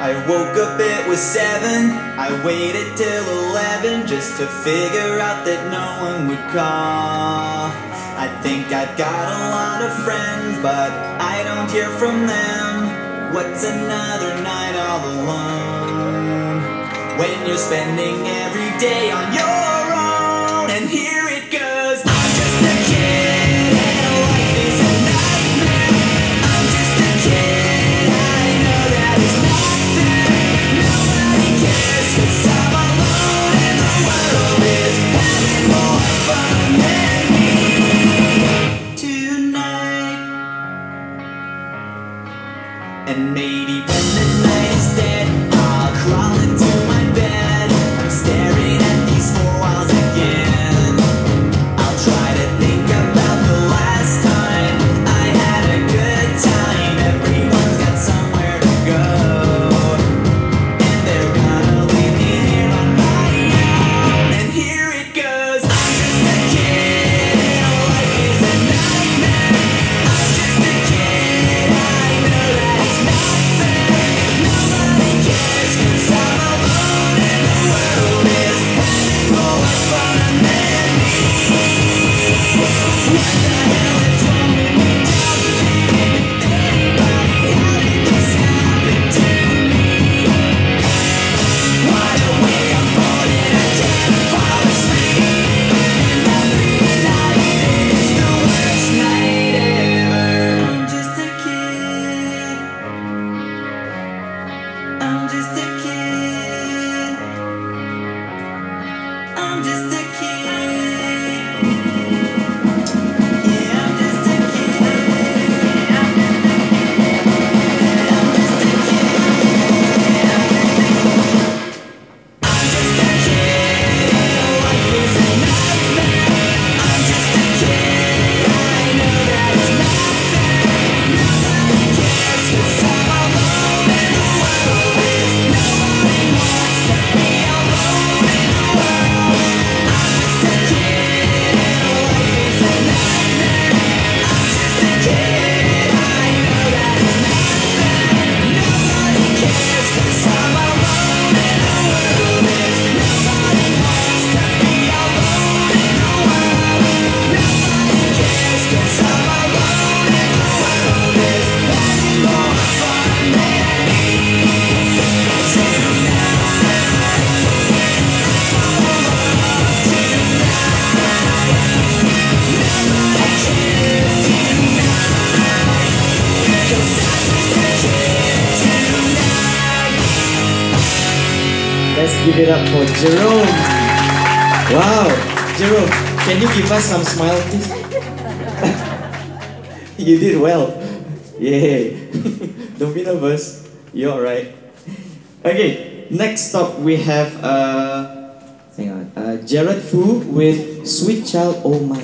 I woke up, it was 7 I waited till 11 Just to figure out that no one would call. I think I've got a lot of friends But I don't hear from them. What's another night all alone? When you're spending every day on your and maybe. Let's give it up for Gerome. Wow, Gerome, can you give us some smile, please? you did well. Yay. Don't be nervous. You're alright. Okay, next up we have uh, hang on, uh, Jared Fu with Sweet Child Oh My.